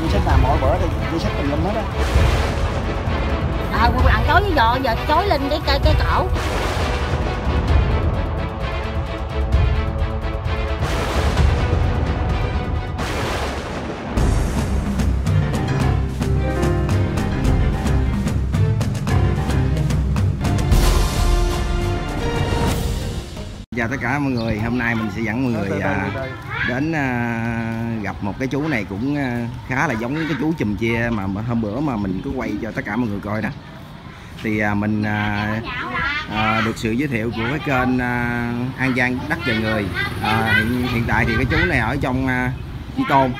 cộng sách nào mỗi bữa thì dây sách tùm lum hết á. À ăn tối với giò, giờ chói lên cái cây cái cổ. Chào tất cả mọi người hôm nay mình sẽ dẫn mọi người à, đến à, gặp một cái chú này cũng à, khá là giống cái chú chùm chia mà hôm bữa mà mình có quay cho tất cả mọi người coi đó. Thì à, mình à, à, được sự giới thiệu của cái kênh à, An Giang đất và người. À, hiện, hiện tại thì cái chú này ở trong à, Chi Tôn.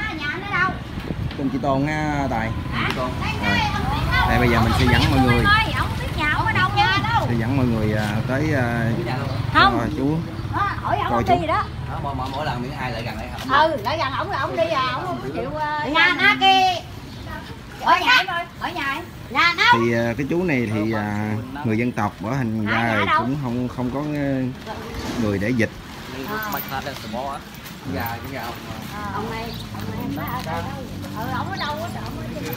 Kênh Chi Tôn á Tài. Rồi. đây bây giờ mình sẽ dẫn mọi người sẽ dẫn mọi người à, tới à, Không. cho chú. Hỏi chú. đi đó. Mỗi, mỗi, mỗi lần miễn ai lại gần đây không ừ lại gần ổng là ổng đi à ổng không có chịu uh, nhà nó kia. Ở nhà ơi ở nhà nhà nó thì à, cái chú này thì à, người dân tộc ở thành ra À, là đâu? cũng không không có ờ, người để dịch. Gà cái gà ông ông này ông này ở đâu ừ ổng ở đâu ở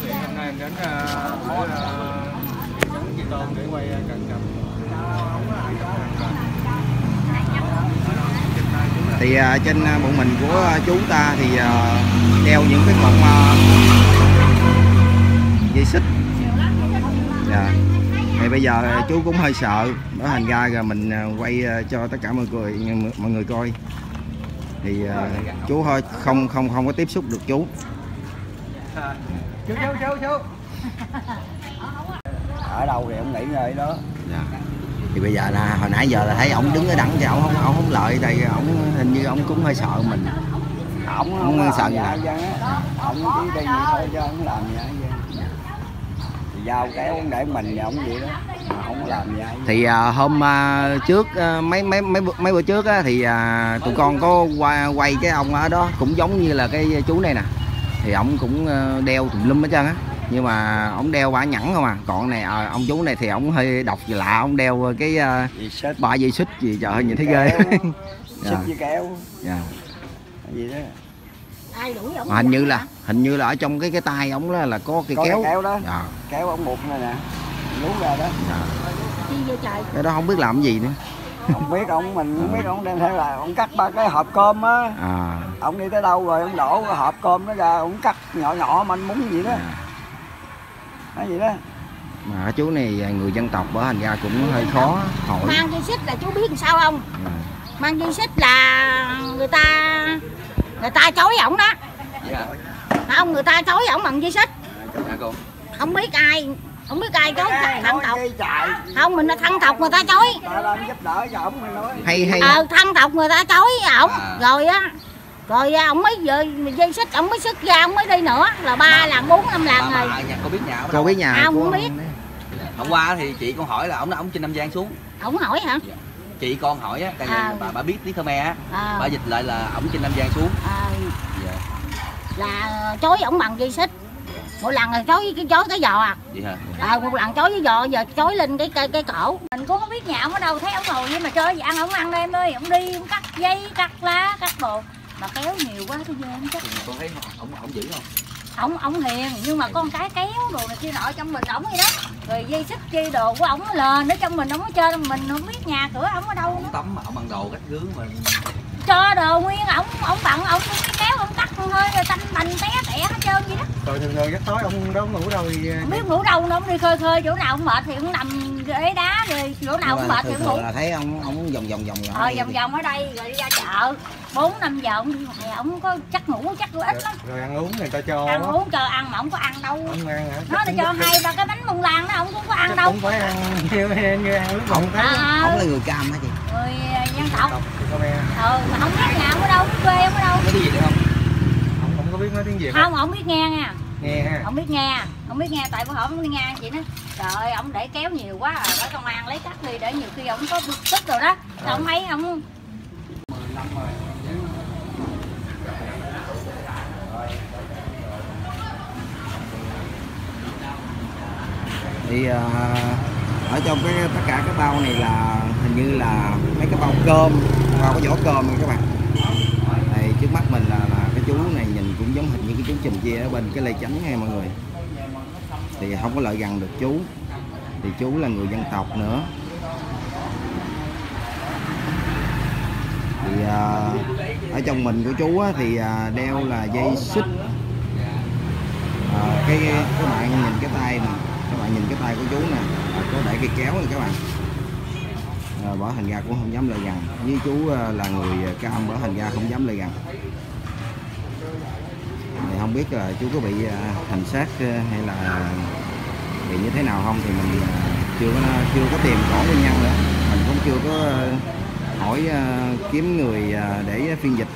kia. hôm nay em đến uh, uh, dẫn chị Tôn để quay uh, cận cập thì à, trên à, bộ mình của à, chú ta thì à, đeo những cái con à, dây xích. Dạ. Thì bây giờ chú cũng hơi sợ. Đó thành ra rồi mình quay cho tất cả mọi người mọi người coi. Thì à, chú thôi không không không có tiếp xúc được chú. Chú chú chú chú. Ở đâu thì ông nghỉ ngơi đó. Dạ. Thì bây giờ là hồi nãy giờ là thấy ổng đứng ở đẳng thì ổng không ổng không lợi tại ổng hình như ổng cũng hơi sợ mình. Ổng Ông không sợ gì? hết ổng chỉ đi vậy thôi chứ không làm gì hết giao ông để mình thì ổng vậy đó mà không làm gì hết thì à, hôm à, trước à, mấy mấy mấy bữa- mấy bữa trước á, thì à, tụi con có qua quay cái ông ở đó cũng giống như là cái chú này nè. Thì ổng cũng đeo tùm lum hết trơn á nhưng mà ổng đeo bả nhẫn không à? Còn này à, ông chú này thì ổng hơi độc và lạ ổng đeo cái à, gì xích. ba dây xích gì trời ơi nhìn thấy ghê. Xích Dạ. với kéo. Dạ. gì đó. Ai đuổi ổng mà hình như là hình như là ở trong cái cái tay ổng là, là có cái có kéo cái kéo. đó. Dạ. kéo ổng buộc này nè. Lú ra đó. Dạ. chi vô trời. Cái đó không biết làm cái gì nữa. Không biết ông mình không biết ông đem theo là ông cắt ba cái hộp cơm á. À. Ông đi tới đâu rồi ông đổ cái hộp cơm nó ra ông cắt nhỏ nhỏ manh múng gì đó. Dạ. Nói gì đó. Mà chú này à, người dân tộc ở thành ra cũng hơi khó hỏi. Mang dây xích là chú biết làm sao không? Dạ. mang dây xích là người ta người ta chối ổng đó. Dạ. Không người ta chối ổng bằng dây xích. Dạ cô. Không biết ai không biết ai chối thân tộc. không mình là thân tộc người ta chối. Ta đang giúp đỡ cho ổng mình nói. Hay hay. Ờ thân tộc người ta chối ổng. À. rồi á rồi á, ổng mới giờ dây xích ổng mới xuất ra ổng mới đi nữa. Là ba lần bốn năm lần rồi. nhà cô biết nhà cô biết nhà À, không ông biết. hôm qua thì chị con hỏi là ông ông trên Nam Giang xuống. Ổng hỏi hả? Chị con hỏi á tại vì À. bà bà biết tiếng Khmer á. À, bà dịch lại là ổng trên Nam Giang xuống. À, dạ. Là chối ổng bằng dây xích. Một lần là chối cái chối cái giò à. Vậy hả? À, một lần chối với giò giờ chối lên cái cây cái cổ. Mình cũng không biết nhà ông ở đâu thấy ông ngồi nhưng mà chơi gì ăn ông ăn em ơi ông đi ông cắt dây cắt lá cắt đồ mà kéo nhiều quá tôi về ông chắc. Con thấy ổng ổng dữ không? Ông ông hiền nhưng mà con cái kéo đồ này kia nọ trong mình ổng vậy đó. Rồi dây xích chi đồ của ổng lên ở trong mình ổng ở trên mình không biết nhà cửa ổng ở đâu. Ổng tắm mà ổng bằng đồ cách gướng mà cho đồ nguyên ổng ổng bận ổng cũng cái kéo ổng cắt hơi rồi tanh bành té tẻ hết trơn vậy đó. Rồi thường thường giấc tối ông đó ngủ đâu thì không biết ngủ đâu ông đi khơi khơi chỗ nào ông mệt thì ông nằm ghế đá rồi chỗ nào mà mệt thì thường là thấy ông ông vòng vòng vòng vòng ờ vòng vòng ở đây rồi đi ra chợ. Bốn năm giờ ông đi ngoài ông có chắc ngủ chắc ít lắm. rồi ăn uống người ta cho. Ăn uống cho ăn mà ông có ăn đâu. Không ăn hả? Nó cho hai ba cái bánh bông lan đó ông cũng có ăn Chắc đâu. cũng phải ăn như, như ăn lúc Ông- bụng thấy à, ông là người cam hả chị? Người dân tộc. Không ừ mà không biết nhà ông ở đâu quê ông ở đâu. Có cái gì nữa không? Ông không có biết nói tiếng việt không? ông biết nghe nha nghe ha. Ông biết nghe ông biết nghe tại bữa hổm nghe chị nói trời ơi ông để kéo nhiều quá rồi ở công an lấy cắt đi để nhiều khi ông có bực tức rồi đó. Rồi ông ấy ông thì à, ở trong cái tất cả các bao này là hình như là mấy cái bao cơm bao cái vỏ cơm các bạn. Thì trước mắt mình là, là chú này nhìn cũng giống hình như cái chú chùm chia ở bên cái lê chánh nha mọi người. Thì không có lợi gần được chú. Thì chú là người dân tộc nữa. Thì à, ở trong mình của chú á, thì à, đeo là dây xích. À, cái các bạn nhìn cái tay nè các bạn nhìn cái tay của chú nè à, có để cây kéo này các bạn. À, bỏ hình ra cũng không dám lại gần. Với chú à, là người à, cam bỏ hình ra không dám lại gần không biết là chú có bị à, hành sát à, hay là bị như thế nào không? Thì mình à, chưa có chưa có tìm rõ nguyên nhân nữa. Mình cũng chưa có hỏi kiếm người để phiên dịch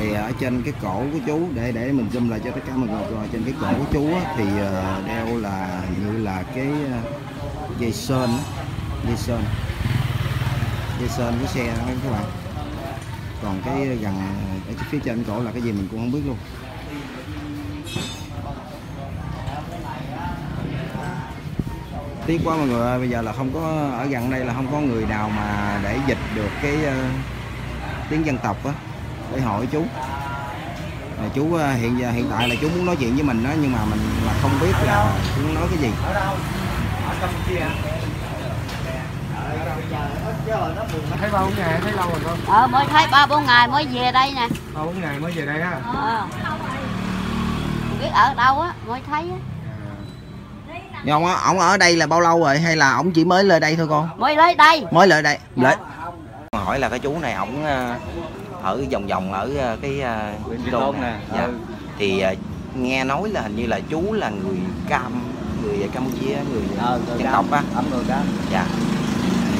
thì ở trên cái cổ của chú để để mình zoom lại cho tất cả mọi người coi trên cái cổ của chú á, thì ờ, đeo là như là cái ờ, dây sơn dây sơn. Dây sơn của xe đó các bạn. Còn cái gần ở phía trên cổ là cái gì mình cũng không biết luôn. Tiếc quá mọi người ơi bây giờ là không có ở gần đây là không có người nào mà để dịch được cái uh, tiếng dân tộc á để hỏi chú. Là chú ờ, hiện giờ hiện tại là chú muốn nói chuyện với mình đó nhưng mà mình là không biết là chú muốn nói cái gì. Thấy ba bốn ngày thấy lâu rồi con ờ mới thấy ba bốn ngày mới về đây nè. Ba bốn ngày mới về đây á? Ờ. Không biết ở đâu á mới thấy á. Nhưng ông ông ở đây là bao lâu rồi hay là ông chỉ mới lên đây thôi con? Mới lấy đây. Mới lên đây Dạ. Lên. hỏi là cái chú này ổng ờ, ở vòng vòng ở ờ, cái ờ, Huyện Tri Tôn nè. dạ. Ừ. thì ờ, nghe nói là hình như là chú là người cam người campuchia người Ờ, người dân tộc á. Ấm người cam. Dạ.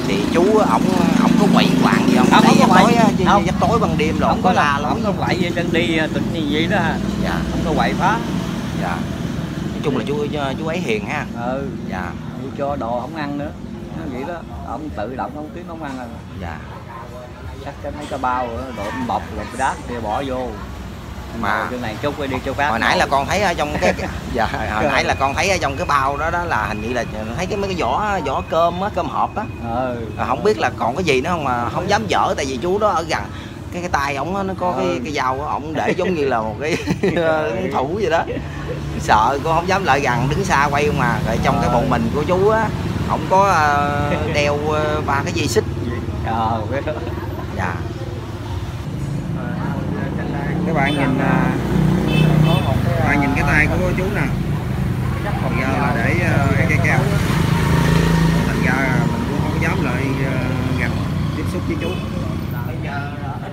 Thì chú ổng ổng có quậy quạng gì không? Không có quậy. tối á, chứ Không. tối ban đêm rồi không có lắm. không có quậy gì trên đi tỉnh như vậy đó ha. dạ. Không có quậy phá. Dạ. Nói chung là chú chú ấy hiền ha. Ừ. Dạ. Đi cho đồ không ăn nữa. Nó vậy đó. Ông tự động ông tiếng không ăn rồi. Dạ cắt cái mấy cái bao độ bọc cái đát kia bỏ vô. Mà- cái này chút cái đi chỗ khác hồi nãy là con thấy ở trong cái dạ hồi nãy là con thấy ở trong cái bao đó đó là hình như là thấy cái mấy cái vỏ vỏ cơm á cơm hộp á. Ừ. Không biết là còn cái gì nữa không mà không dám dở tại vì chú đó ở gần cái cái tay ổng nó có cái Ừ. cái dao á, ổng để giống như là một cái thủ vậy đó. Sợ con không dám lại gần đứng xa quay không mà rồi trong cái bộ mình của chú á ổng có ờ, đeo ờ, ba cái dây xích. Ờ biết đó dạ các bạn nhìn à, các bạn nhìn cái tay của chú nè. còn giờ là để ờ, cái cây kéo thành ra mình cũng không dám lại gần tiếp xúc với chú.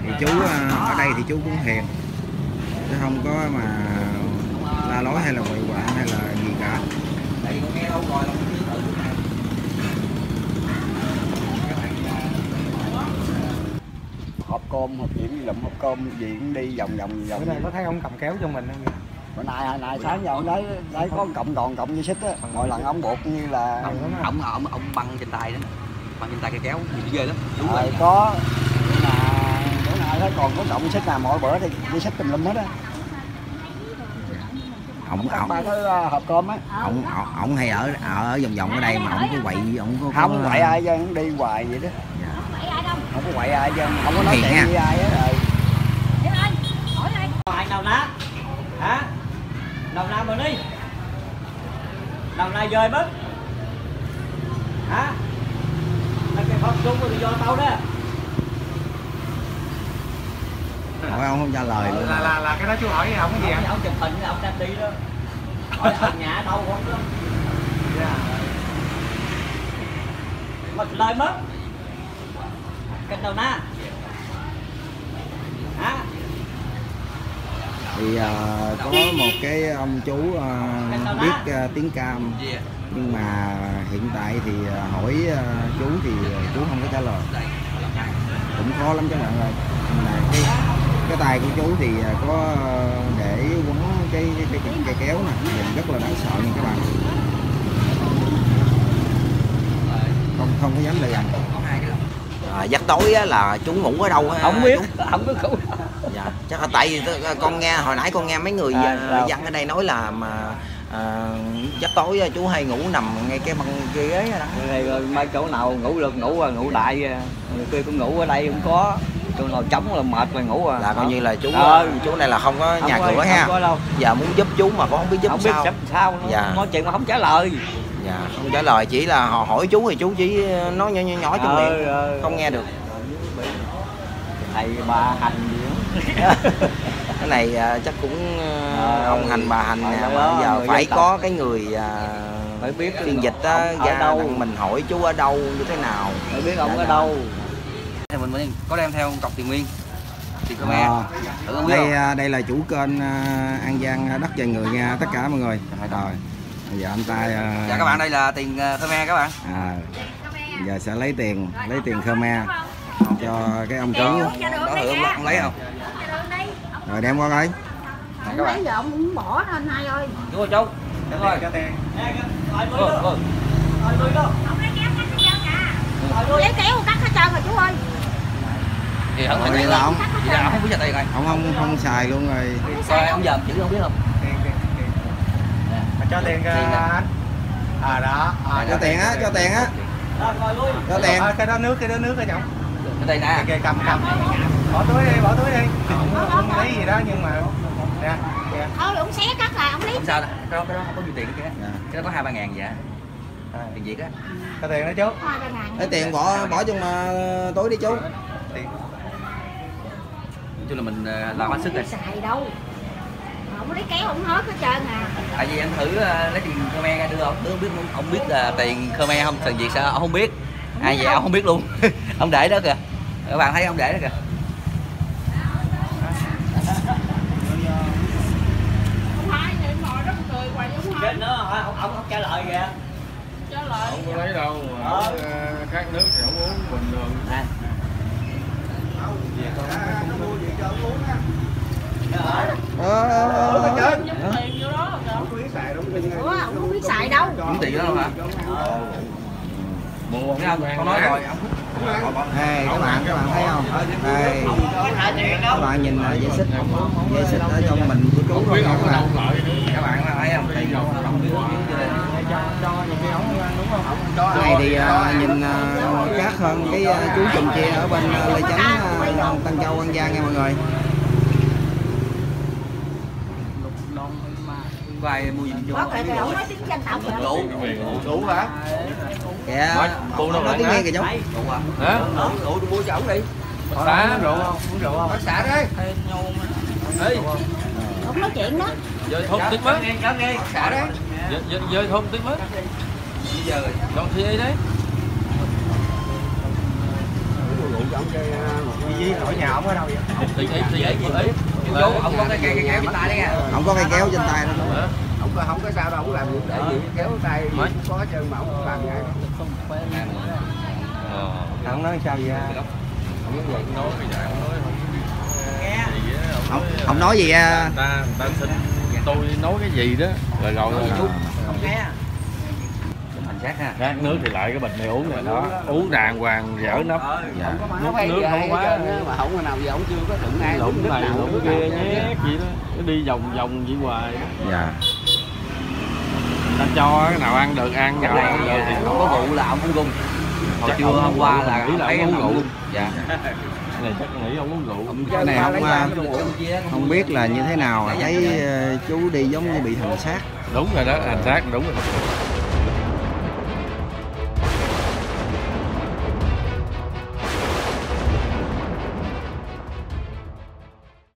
Thì chú ở đây thì chú cũng hiền. Chứ không có mà la lối hay là quậy quạng hay là gì cả cơm hộp gì lụm hộp cơm cũng đi vòng vòng vòng bữa nay có thấy ông cầm kéo cho mình không? Bữa nay hồi nay sáng giờ ông lấy lấy có một cộng còn cộng dây xích á. Mỗi lần ông buộc như là á. ổng ổng ổng băng trên tay đó. Băng trên tay cái kéo nhìn ghê lắm đúng Ờ, rồi. có. Bữa nào bữa nào thấy còn có cộng xích nào mỗi bữa thì dây xích tùm lum hết á. Ổng ổng ba cái ờ, hộp cơm á. Ổng ổng- hay ở ở vòng vòng ở đây mà ổng có quậy ổng có không quậy ai chứ cũng đi hoài vậy đó quậy ai chứ không có nói chuyện với ai hết rồi. Đầu ná Hả? Đầu nào mà đi. Đầu nào dời bớt. Hả? Là cái phòng súng rồi do tao đó. Hỏi ông không trả lời luôn là là là cái đó chú hỏi ông cái gì Ông, ông chụp hình là ông đang đi đó. Hỏi thằng nhà đâu không đó Mà lời mất Cái đầu ná Hả? thì à, có một cái ông chú à, biết à, tiếng cam. Nhưng mà hiện tại thì à, hỏi à, chú thì chú không có trả lời. Cũng khó lắm các bạn ơi. Cái cái tay của chú thì có để quấn cái cái, cái, cái, cái kéo nè. Nhìn rất là đáng sợ nha các bạn. Không không có dám lại gần à, dắt tối á, là chú ngủ ở đâu á, không biết chú? không biết dạ chắc là tại vì tôi- con nghe hồi nãy con nghe mấy người À, à, sao? dân ở đây nói là mà à, chắc tối chú hay ngủ nằm ngay cái băng ghế đó rồi mai chỗ nào ngủ được ngủ à ngủ đại à. người kia cũng ngủ ở đây cũng có chỗ nào trống là mệt rồi ngủ à là coi như là chú Ờ. chú này là không có Không nhà cửa không ha giờ muốn giúp chú mà cũng không biết giúp không biết sao sắp sao nữa. Dạ. nói chuyện mà không trả lời dạ. Không trả lời chỉ là họ hỏi chú thì chú chỉ nói nhỏ nhỏ, nhỏ trong Ờ, miệng. ờ. không nghe được. Thầy bà hành gì cái này à, chắc cũng à, Ờ, ông hành bà hành nè. ờ, giờ phải có cái người à, phải biết phiên dịch á ra đâu. mình hỏi chú ở đâu như thế nào. Phải biết ông Dạ, ở dạ. đâu. Thì mình có đem theo cọc tiền nguyên tiền Khmer Ờ. biết đây à, đây là chủ kênh à, An Giang đất trời người nha tất cả mọi người. Rồi bây giờ anh ta à, dạ các bạn đây là tiền ờ, Khmer các bạn. à, giờ sẽ lấy tiền lấy tiền Khmer cho cái ông chú đó thử không, không lấy không? Rồi đem qua coi. Ông lấy giờ ông cũng bỏ anh hai ơi. Chú ơi chú. Đúng rồi cho tiền. Ừ, ừ. lấy kéo cắt hết trơn rồi chú ơi. Thì không Rồi, phải là ông là ông không? Biết trả tiền rồi ông không không xài luôn rồi. Rồi ông dòm chữ không biết không tiền tiền tiền Mà cho tiền Tiền nè. anh à đó à, cho tiền á cho tiền á. Cho tiền. À, cái đó nước cái đó nước ở trong cái đây nè. Kìa cầm cầm. Bỏ túi đi bỏ túi đi. Không, không lấy gì đó nhưng mà nè thôi ông xé cắt lại ông lấy không sao đâu cái đó cái đó không có nhiều tiền kìa. Dạ. cái đó có hai ba ngàn vậy tiền việt á. Cho tiền đó chú. Lấy tiền bỏ bỏ trong à, túi đi chú. Tiền. Chứ là mình ờ, làm hết sức rồi xài đâu ông lấy kéo ông hết hết trơn à. Tại vì anh thử ờ, lấy tiền Khmer ra đưa ông. Đưa không biết ông biết là tiền Khmer không? Tiền Việt sao? Ông không biết. Ai vậy ông không? biết luôn. Ông để đó kìa. Các bạn thấy ông để đó kìa. Chết nó hả? ông ông không trả lời kìa. Không có lấy đâu mà Ờ. uống, ờ, khác nước thì không uống bình thường. Nè ờ, ờ, ờ, ờ. ủa ông không biết xài đâu không tiền đâu hả mua thấy không con nói rồi ông Đây, các bạn các bạn thấy không đây các bạn nhìn là dây xích dây xích ở trong mình của chú không các bạn các bạn thấy không tiền không này thì nhìn khác hơn cái ờ, chú trùng chia ở bên ờ, Lê Chánh ờ, Tân Châu An Giang nha mọi người có ai mua gì chưa có kìa kìa ông nói tiếng dân tộc rồi đủ đủ hả? Kìa cô đâu nói tiếng nghe kìa chú đủ à? Hả? Đủ đủ mua cho ổng đi. Xả rượu không? Uống rượu không? Xả đấy ông nói chuyện đó. Giới thôn tích mất xả đấy Giới, giới thôn tích mất bây giờ Còn thì ấy đấy. Di hỏi nhà ông ở đâu vậy. Thì thì gì ấy chú ông có cái cây kéo trên tay đấy nha không có cây kéo trên tay đâu Hả? không có không có sao đâu không làm gì để gì kéo tay Mấy? có chân mà không làm ngay. Ờ ông nói sao vậy? Nói nói không không nói, không nói gì à, người ta ta xin tôi nói cái gì đó rồi rồi rồi. Không nghe xác ha. Khát nước thì lại cái bình này uống này đó. Uống đàng hoàng dở nắp. dạ. nước nước không quá mà không có nào giờ chưa có đụng ai nước này nước kia nhét gì đó. Nó đi vòng vòng vậy hoài. Dạ. Ta cho cái nào ăn được ăn nào này ăn được thì không có vụ là ông uống gung hồi trưa hôm qua là thấy ông gung dạ. Cái này chắc nghĩ ông uống rượu. Cái này không à, không không biết là như thế nào thấy à, chú đi giống như bị thần sát. Đúng rồi đó hành xác đúng rồi